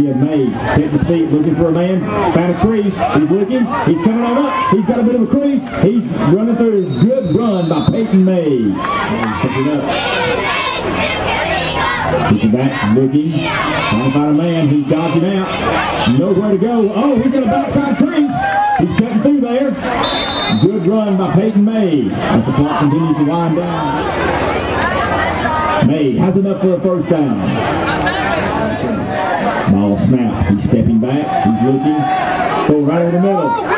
Give May. Set his feet, looking for a man. Found a crease. He's looking. He's coming on up. He's got a bit of a crease. He's running through his good run by Payton May. Looking back, looking, trying to find a man. He's dodging out. Nowhere to go. Oh, he's got a backside crease. He's cutting through there. Good run by Payton May as the clock continues to wind down. May has enough for a first down. Snap. He's stepping back. He's looking. Throw right over the middle.